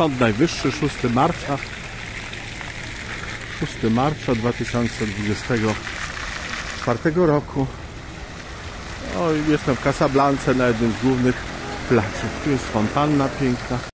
Sąd Najwyższy 6 marca. 6 marca 2020 2024 roku. O, jestem w Casablance na jednym z głównych placów. Tu jest fontanna piękna